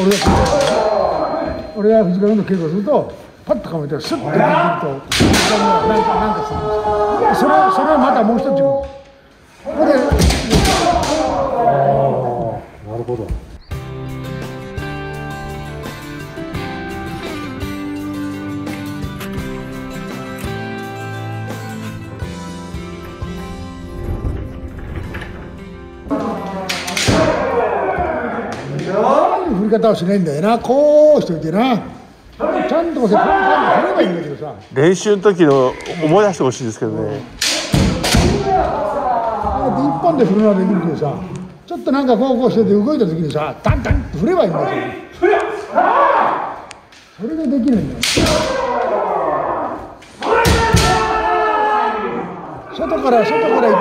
俺が俺が藤川の稽古するとパッと構えてスッとできるとなんかなんかするんですそれそれをまたもう一つこれ。なるほど。り方をしないんだよな。こうしといてな。ちゃんとこうやってればいいんだけどさ。練習の時の思い出してほしいですけどね。一本で振るのはできるけどさ。ちょっとなんかこうこうしてて動いた時にさタンタンって振ればいいんだよ。それができないんだよ。外から外から行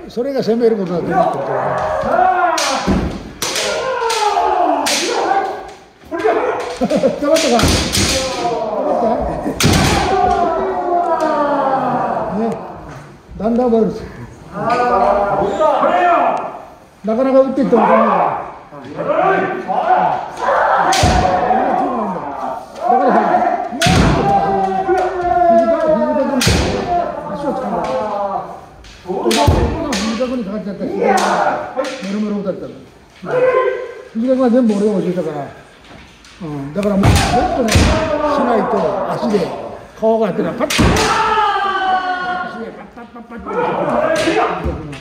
ってそれが攻めることだと思ってるから黙ったか黙ったねだんだんなかなか打っていってもダメだからさもうちょっとさ肘が肘が足をつかんだ肘がにかかっちゃったらメロメロ打たれたら肘がは全部俺が教えたからうん、だからもうもっとねしないと足で顔がやってるのはパッと足でパッパッパッパッってちょっと見て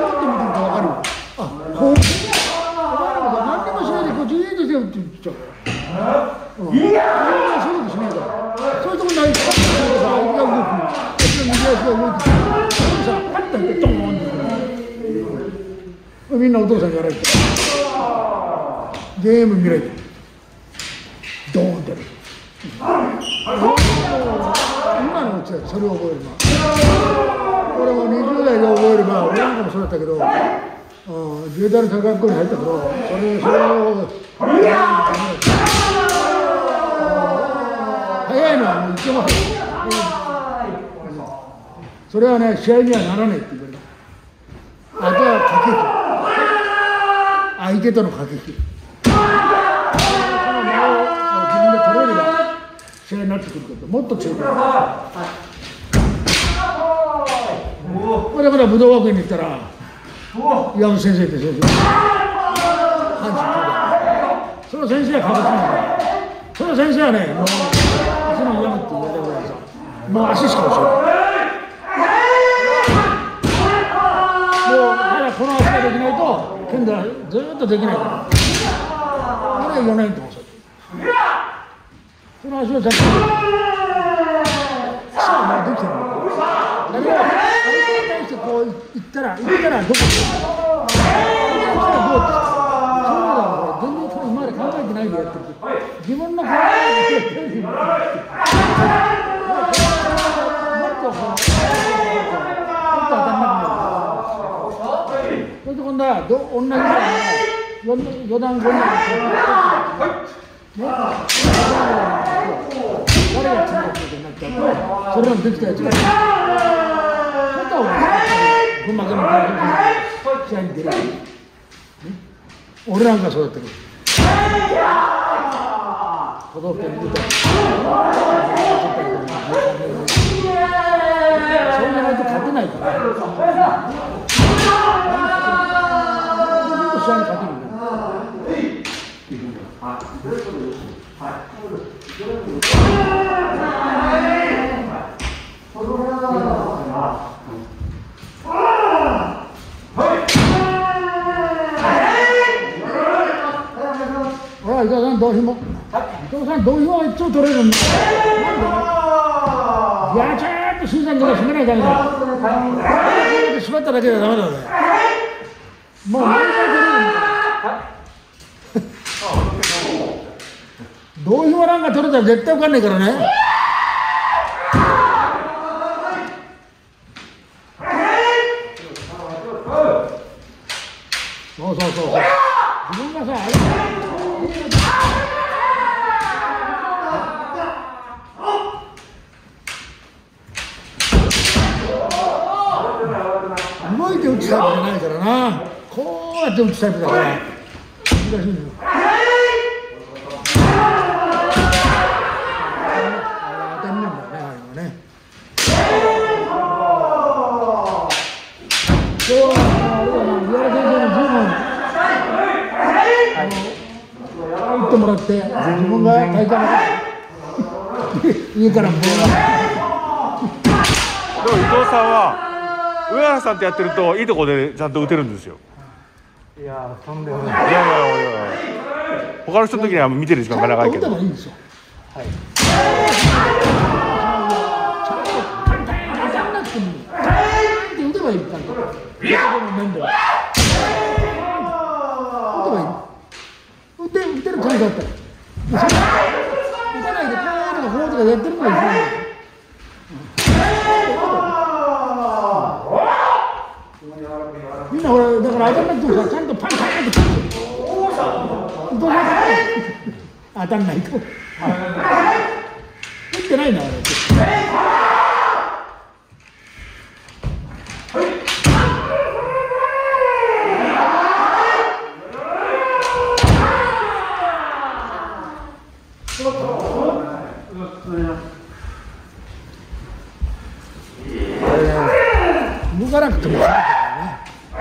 ると分かるあこうお前らが何にもしないでこっちいいですよって言っちゃううん、いやそういうことしないからそういうとこにないパッとさ相手が動くこっちの右足が動いてそれでさパッとやってドーンってみんなお父さんやられてゲーム見られてドーンって今のうちはそれを覚えるな。俺も20代で覚えれば俺なんかもそうだったけど自衛隊の高学校に入ったけどそれそれを早いのはもう一もそれはね試合にはならないって言われた。あとは駆け引き。相手との駆け引き。試合になってくることもっと強くなるこれだから武道学園に行ったら岩本先生って先生その先生は確実なんだその先生はねもう足の岩本って言われるぐらいさもう足しか教えないもうまだこの足ができないと剣道はずっとできないからあれは4年ともそうその足をちゃんと。さあ、もうできてる。だけど、あれに対してこう行ったら、行ったらどこに。そしたらどうって。そうだ、俺、全然それ今まで考えてないでやってる。自分の考えでやってる。もっとこう、もっと当たんなくなる。それで今度はど同じぐらいの四段五段。ね、誰がつながってる。なっちゃうと、それができたやつが、また俺、群馬県の試合に出る、ね、俺なんかそうだったけど、都道府県に出たそうじゃないと勝てないから、試合に勝てる。ん。だよ。ほら、伊藤さん、どうひも。は一応取れるんだ。やちゃーっと審査のとこ締めないとダメだ。締まっただけではダメだぜ。もう、毎回取れるんだ。どうひもなんか取れたら絶対受かんないからね。そうそうそうそう。自分がさ、あれ動いて打つタイプじゃないからな。こうやって打つタイプだから。難しいんだよ。あれだな、岩原先生に十分、あの言ってもらって、自分が大会の家からボールでも伊藤さんは上原さんってやってるといいとこでちゃんと打てるんですよいやーとんでもないいやいやいやいや他の人の時には見てる時間が長いけ打てどばいいんですよ。はい当たんなくても打てばいい、ちゃん。打てばいい。打て、打てる感じだったら。でそれ打たないで、こうとかやってるのがいいですね。みんなほら、だから当たんなくてもさ、ちゃんとパンパンって打って。どう当たんないと。打ってないな、あれら。動かなくてもいいからね。あ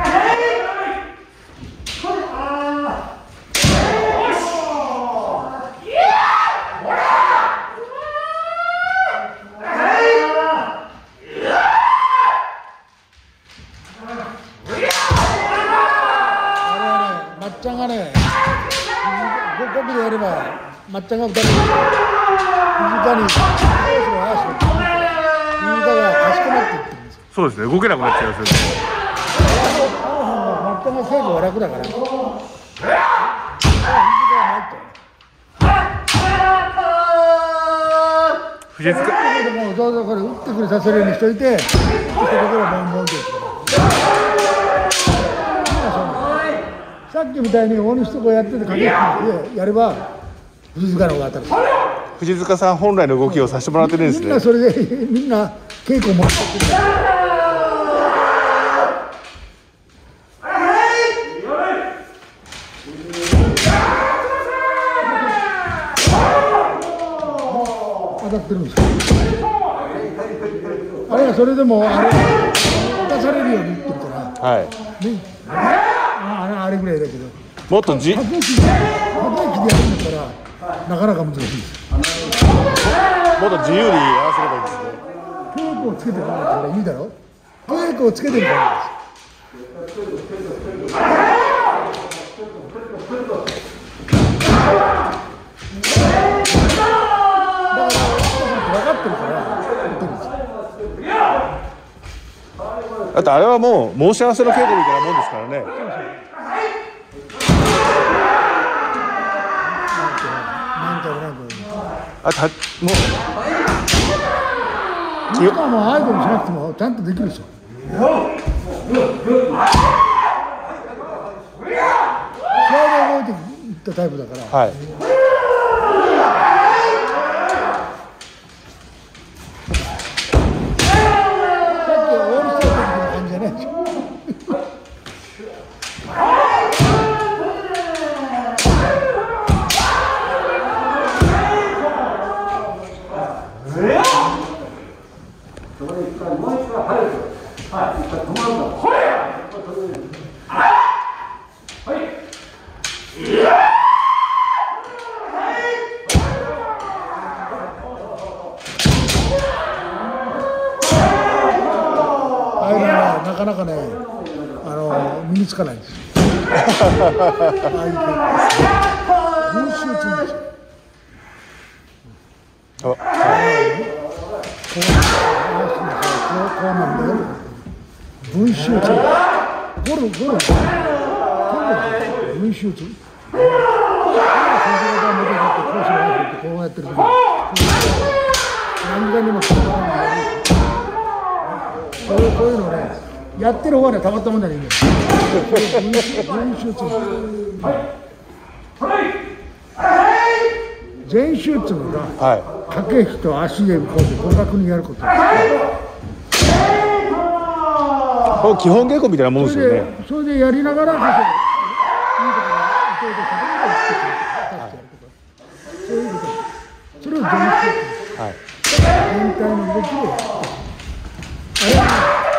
れはね、まっちゃんがね、5国でやれば、まっちゃんが2人、水かに、コースの足を、水かがかしこまっていってるんですよ。そうですね動けなくなっちゃいますよねまっちゃんが最後は楽だから。水かがないと。藤塚でもどうぞこれ打ってくれさせるようにしといて、打ってくればボンボンっ。さっきみたいに大西とこやってて駆け引きでやれば藤塚の方が当たる。藤塚さん本来の動きをさせてもらってるんですみんなねそれでみんな稽古もらってくる。当たってるんですよ。あれはそれでもあれ出されるように言ってるから。はいね、ああれぐらいだけど、もっとじ駆け引きで、やるんだったら、なかなか難しい。です。もっと自由にやらせればいいですね。稽古をつけてるからいいだろ稽古をつけて。るから。だって。あれはもう申し合わせの稽古みたいなもんですからね何回も何回も。あたも今もアイドルしなくてもちゃんとできるでしょ。試合で動いていったタイプだから。うはいさっきオールスターの時の感じじゃないでしょ。ああいうのはなかなかね、あの身につかないんですよ。ああいう練習中ですよ。こうこうなんだよ。文集中。ゴルゴル。ゴル文集中。先生が元になって講師が入ってこうやってる時に何回にも変わないこういうのねやってる方はねたまったもんじゃないんだよ。文集文集中。全集っていうのがは駆け引きと足でこう互角にやること。いこれ基本稽古みたいなもんですよね。それでやりながらこそいいところに手を出してくれるとかそういうことそれを全集はい全体の動きでやってるあれはね、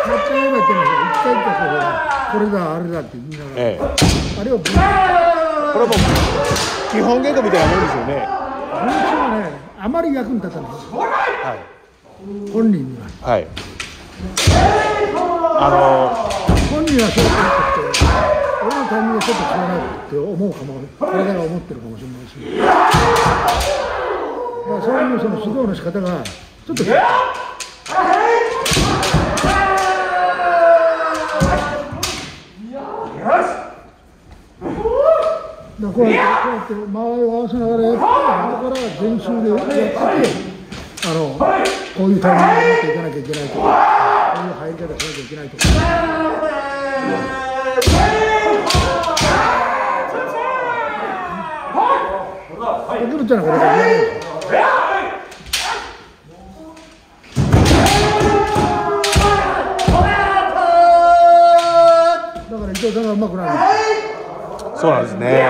まっちゃんが今言ってるんですよ回とそれこれだあれだって言いながら、ええ。あれをこれはもう基本言語みたいなもんですよね。はねあまり役に立たない。は本人には。いはい。あ本人はそう思ってて俺のタイミングがちょっと違うなって思うかも体が思ってるかもしれないし。だからそういうその指導の仕方がちょっと違うだからこうやってこうやってこうやって、こうやって間合いを合わせながらやって後から全集でやってあのこういうタイミングで持っていかなきゃいけないとかこういう入り方しなきゃいけないとかできるってのはこれが言えないですよだから伊藤さんがうまくなる。そうなんですね。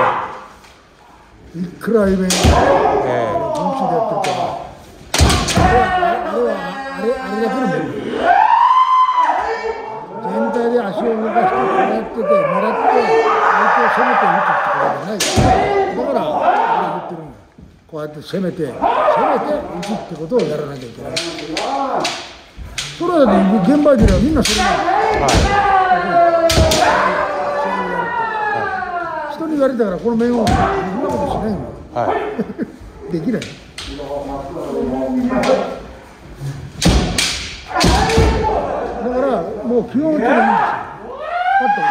いくらイベントえ練習でやってるからあれはあれはあれだけのもん全体で足を動かしてこうやってて狙って相手を攻めて打つってことじゃない。だから俺は言ってるんだこうやって攻めて攻めて打つってことをやらなきゃいけないそれはだって現場ではみんなそれなのえは人に言われたからこの面をそんなことしないんはいできない。だからもう基本ってのはいいんですよ。パッと打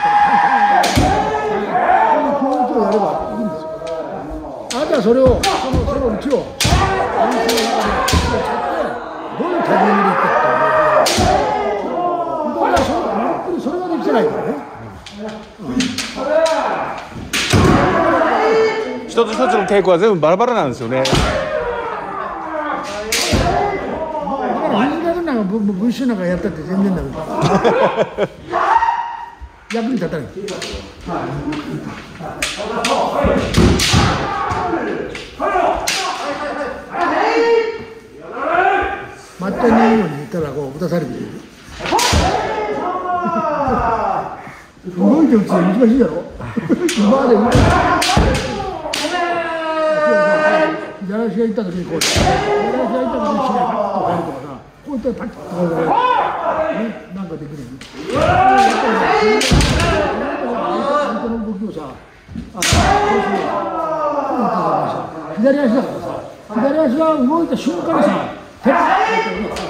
ったらこの基本ってをやればいいんですよ。あとはそれをそのそのうちを練習の中で使ってどういうタイミングでいくかっていうのを。だからそのまっくりそれができてないからね。一つ一つの稽古は全部バラバラなんですよね文集なんかやったって全然ダメだ役に立たない抹茶に言うように言ったらこう打たされてる動いて打つの難しいだろ今まで動いて左足が行った時にこう左足が行った時に。しないパッと入るとかさこういったらパッとこうねなんかできるよね相手の動きをさあの左足だからさ左足が動いた瞬間に。さ手が早いのを生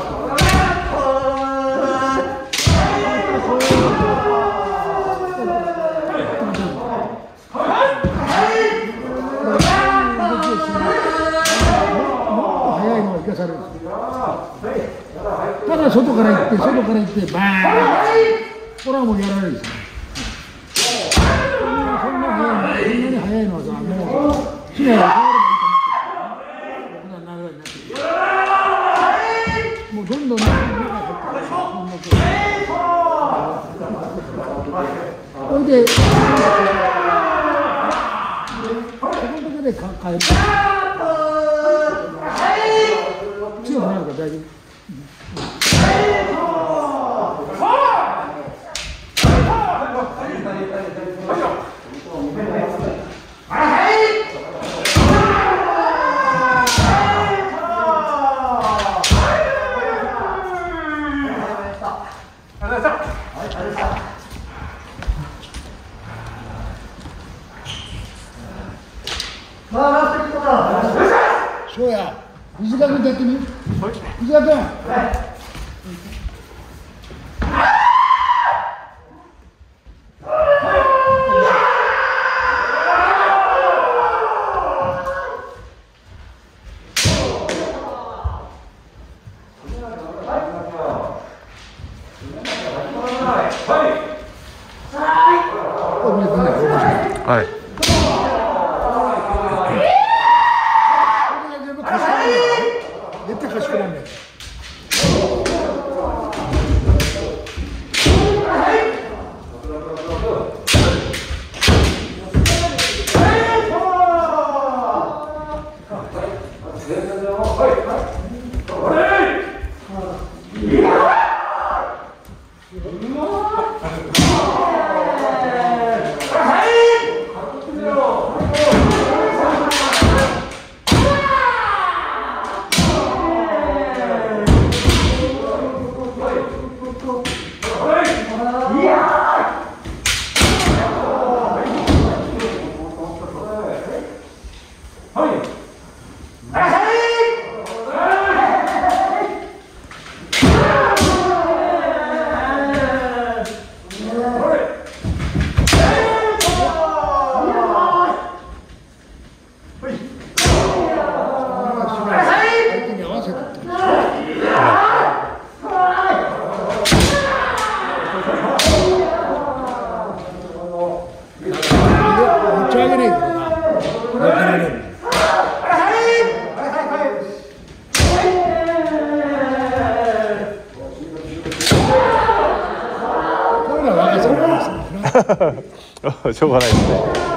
かされるただ外から行って外から行ってバーンこれはもうやられるですよそんなそんな早いそんなに早いのはさもうしないいなってもうどんどん中に入ってくるそれでそこだけで変えてよなしょうがないですね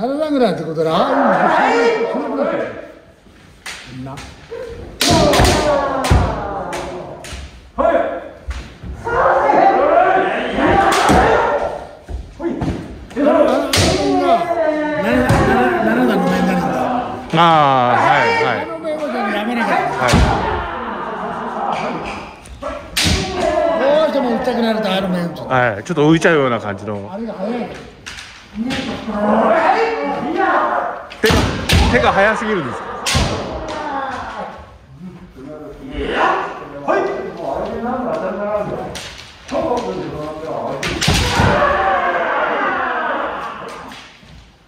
7段ぐらいってことだああいうのそれそれだってみんなあああのが7段の面がいいんだああはいはあの面はやめなきゃいはどうしても打ちたくなるとあの面打つい、はい、ちょっと浮いちゃうような感じのあれが早い手が手が速すぎるんです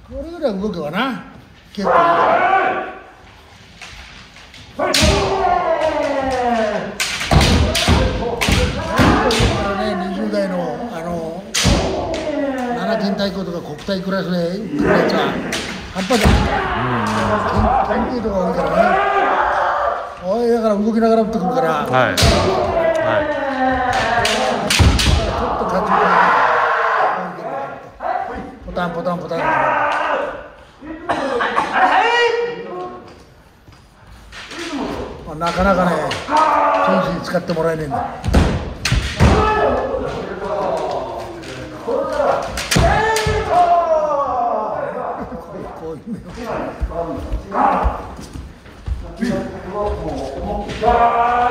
これぐらい動けばな結構あのね20代のあの7県対抗とか国体クラスで来るやつは半端じゃない県県警とか多いからねおいだから動きながら打ってくるから、はい。はちょっと勝つポタンポタンポタン。まあなかなかね選手に使ってもらえねえんだ。こうい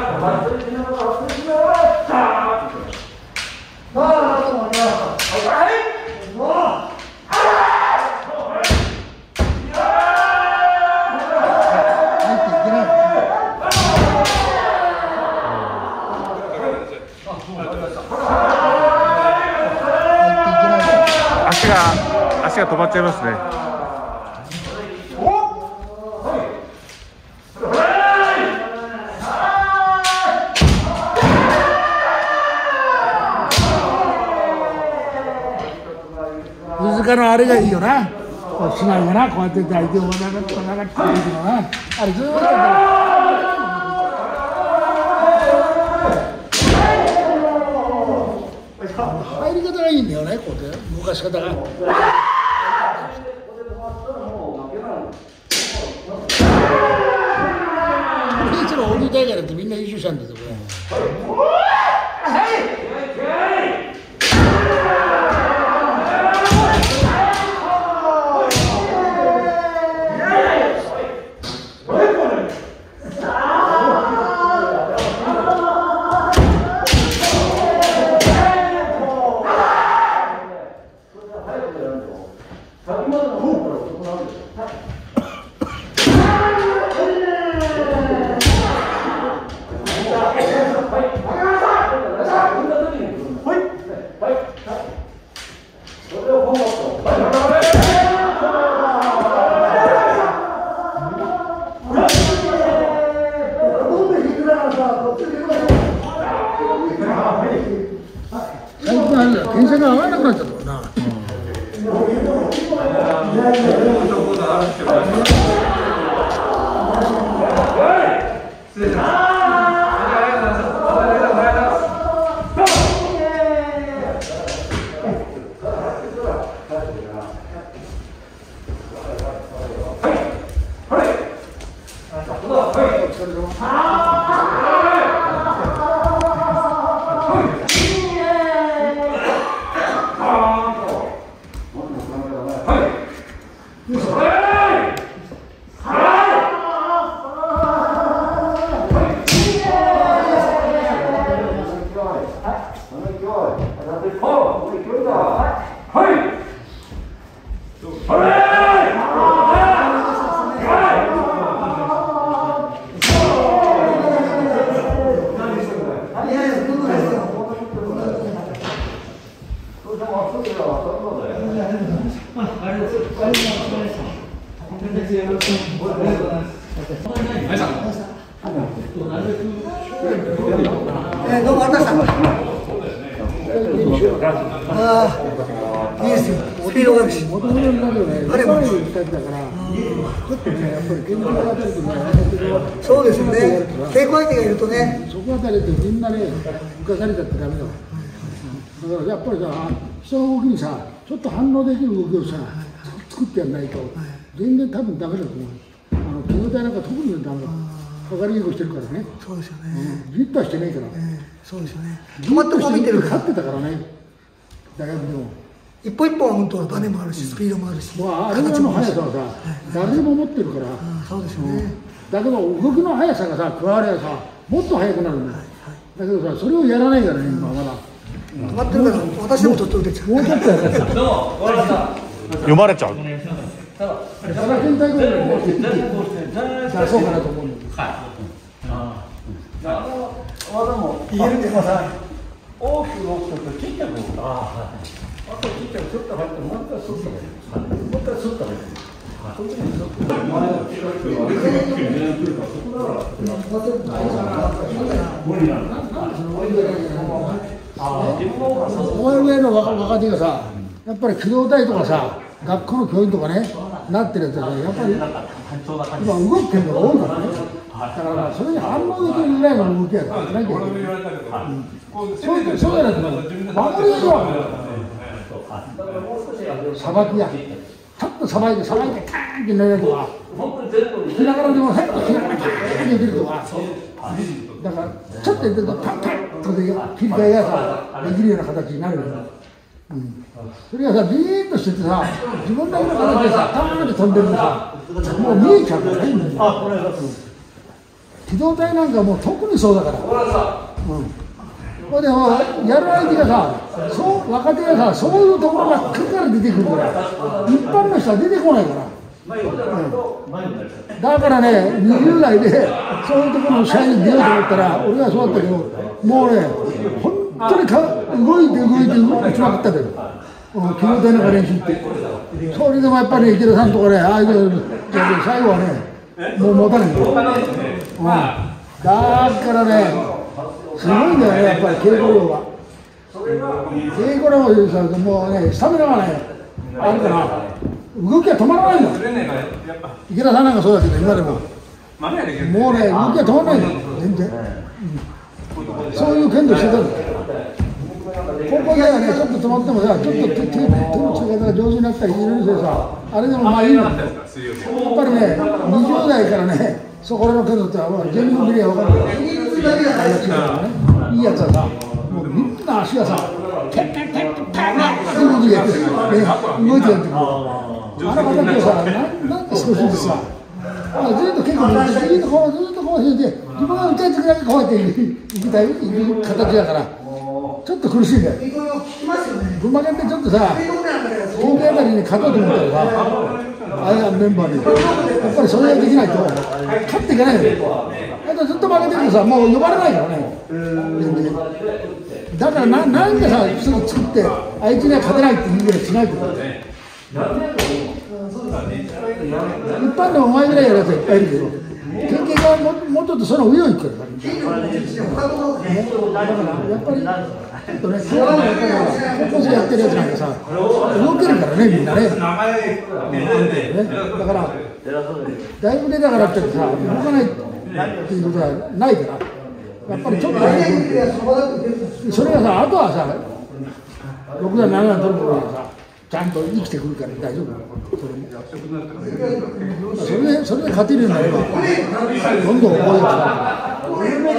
足が止まっちゃいますね。あれがいいよな。こうしないよな。こうやって相手を長く長くっていくの。なあれずーっと入り方がいいんだよねこうやって動かし方がいつも大大会だってみんな優勝したんだけどね電車が合わなくなっちゃった。もんな、はいえー、どうもありがとうございました。ああ、いいですよ。スピードがあるし。もともとのラジオね、あれもいっぱい歌ってたから、ちょっとね、やっぱり現状が出るとね、そうですよね。稽古相手がいるとね。そこあたりでみんなね、されちゃってダメだわ。だからやっぱりさ、人の動きにさ、ちょっと反応できる動きをさ、作ってやんないと、全然多分ダメだと思う。あの、気の体なんか特にダメだ。りにくくしてるからね。そうですよね。うん、じっとはしてないから。えーそうですよね。じ止まってこう見てる勝から。ってたからね。大学でも。一歩一歩は本当はバネもあるし、スピードもあるし、もうあれぐらいの速さはさ、誰でも持ってるから。うんそうですよね。だけど動きの速さがさ加わればさもっと速くなるんだよ、だけどさそれをやらないからね今まだ、止まってるから、私でもちょってちゃう。もうちょっとやらないと読まれちゃう奈良県大会ぐらいね出そうかなと思うんだけど言えるんじゃないですか。大きく動くとちっちゃく動く。あとちっちゃくスッと入ってもう一回スッと入る。もう一回スッと入る。そっちにスッとお前ぐらいの若若手がさやっぱり機動隊とかさ学校の教員とかねなってるやつはやっぱり今動くけどが多いからね。だからそれに反応できるぐらいの動きやからなきゃいけない、そういうそうじゃなくて守りが弱さばきや。ちょっとさばいてさばいてカーンってなるとか引きながらでもさっと引きながらカーンって出るとかだからちょっとやってるとパッパッとで切り替えがさできるような形になるよ、うん、それがさビーッとしててさ自分なりの形でさターンって飛んでるのさもう見えちゃうからね機動隊なんかもう特にそうだからうんほいでもやる相手がさそう若手がさそういうところばっかりから出てくるから一般の人は出てこないから、うん、だからね20代でそういうところの試合に出ようと思ったら俺はそうだったけどもうね本当にか動いて動いて動いてしまったけどうん機動隊なんか練習ってそれでもやっぱり池田さんとかねああいう最後はねもう持たない、うん、だからねすごいんだよね、やっぱり稽古量が。稽古量でさ、もうね、スタミナがね、あるから、動きが止まらないんだ。池田さんなんかそうだけど、今でも。もうね、動きが止まらないんだよ、全然。うんそういう剣道してたんだよ。高校ではね、ちょっと止まってもさ、ちょっと手手手の付け方が上手になったり、いろいろしてさ、あれでもまあいいの。やっぱりね、20代からね、そこらの剣道ってのは、全部見りゃ分かるから。いいやつはさ、もうみんな足がさ、テッテッテッテッテッ動きやってる、動いてやってる。あの形をさ、なんなんで少しずつさ、ずっと結構ずっとこうずっとこうしてて、自分が打ちやすくだけこうやっていきたいいく形だから、ちょっと苦しいんだよ。群馬県でちょっとさ、県警あたりに勝とうと思ったらさ、あれはメンバーに、やっぱりそれができないと、勝っていけないのよ。あとずっと負けてるとさ、もう呼ばれないからね、だからな、なんでさ、すぐ作って、あいつには勝てないって言うぐらいしないと。一般でもお前ぐらいやるやつはいっぱいいるけど、県警がももうちょっとその上を行くから、だからやっぱり、ちょっとね、こういうのやっぱりやってるやつなんかさ、動けるからね、みんなね。ねだから、だいぶ出たからってさ、動かないっていうことはないから、やっぱりちょっと。それがさ、あとはさ、6段、7段取る頃はさ、ちゃんと生きてくるから大丈夫。それで、それで勝てるようになれば、どんどん覚え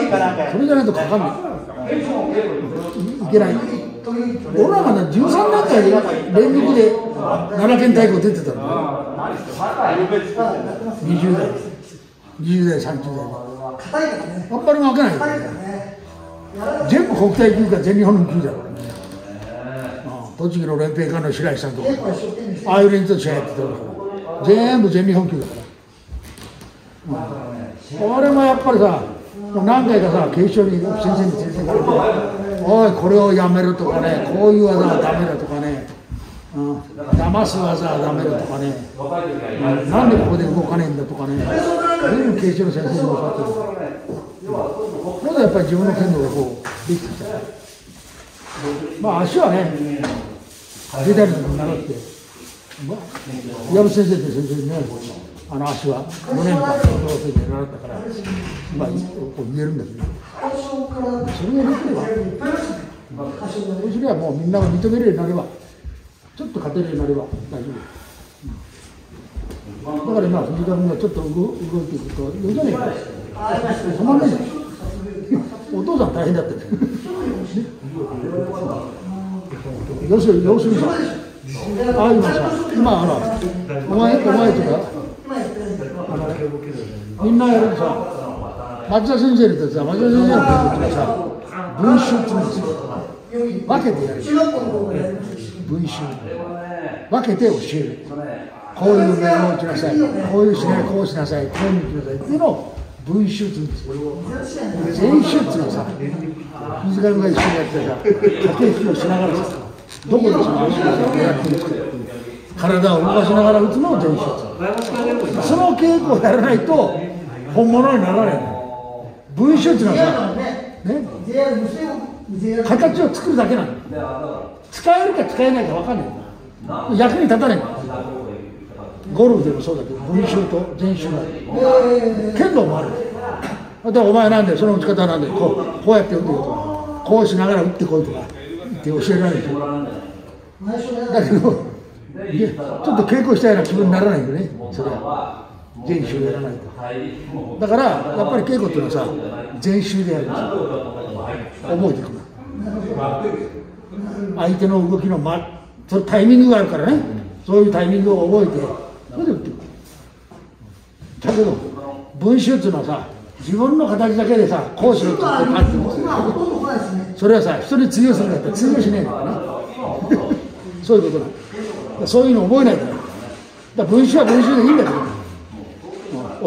てかそれじゃないとかかんない。いけない。俺らがね、13年間連続で奈良県大会出てたの。20代、20代、30代。あんまり負けないよ、全部国体級か全日本の級だからね。栃木の連平館の白石さんとか、ああいう連中と試合やってたから、全部全日本級だから。俺もやっぱりさ、何回かさ、警視庁に先生に先生からおい、これをやめるとかね、こういう技はダメだとかね、うん、騙す技はダメだとかね、なんでここで動かねえんだとかね、全部慶一の先生に分かってる。まだやっぱり自分の剣道がこうできてきた。まあ足はね、出たりとか習って、まあ、矢部先生って先生にね、あの足は5年間、同先生に習ったから、まあ、こう言えるんだけど、それができれば、そればもうみんなが認めるようになれば、ちょっと勝てるようになれば大丈夫。だから今、藤田君がちょっと動動いていくと、よじゃねえか、止まんないじゃん。お父さん大変だって。要するに、要するにさ、ああいうのさ、今、あの、お前、お前とか、みんなやるとさ、松田先生にとってさ、松田先生の勉強ってさ、文集って言うんですよ。分けてやる。文集。分けて教える。こういう名を打ちなさい。こういうしない、こうしなさい。こういうふうに打ちなさい。っていうのを文集って言うんですよ。全集っていうのはさ、水上が一緒にやってさ、駆け引きをしながらさ、どこでその練習をやっていくかってい。体を動かしながら打つのを全集その稽古をやらないと本物にならない文集っていうのはさ、ね、形を作るだけなの使えるか使えないか分かんない役に立たない。ゴルフでもそうだけど文集と全集がある剣道もあるでお前なんでその打ち方なんでこう。こうやって打ってよとか。こうしながら打ってこいとか。って教えられる。だけどちょっと稽古したような気分にならないよね。それは。全集やらないと。だからやっぱり稽古っていうのはさ全集でやる。んですよ覚えていくな。相手の動きの、ま、そのタイミングがあるからね。そういうタイミングを覚えてそれで打っていく。だけど文集っていうのはさ自分の形だけでさこうしろって言ってパッて打つそれはさ人に通用するんだったら通用しねえんだからねそういうことだ。そういうの覚えないからだから文集は文集でいいんだけど、うん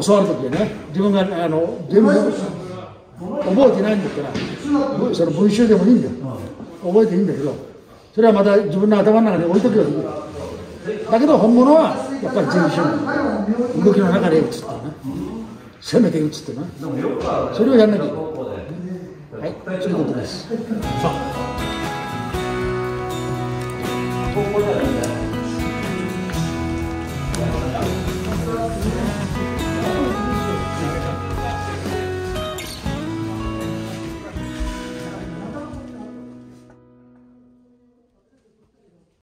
教わる時はね自分があの全部覚えてないんだったらその文集でもいいんだよ。覚えていいんだけどそれはまた自分の頭の中で置いとけばいいだけど本物はやっぱり全身動きの中で打つってね、攻めて打つってねそれをやんなきゃいけない。はいそういうことです。